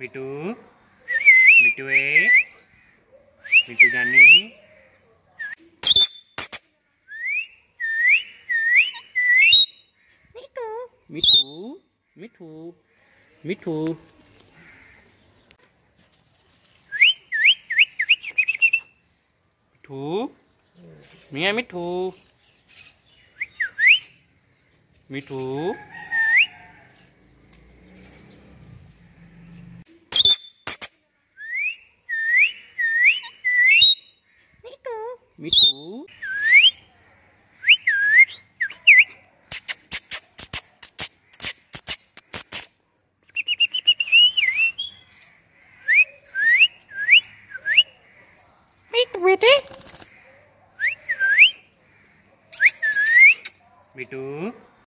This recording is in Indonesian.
मिठू मिठू ए मिठू जानी मिठू मिठू मिठू मिठू मिठू मिया मिठू मिठू me Mitu, Mitu. Mitu.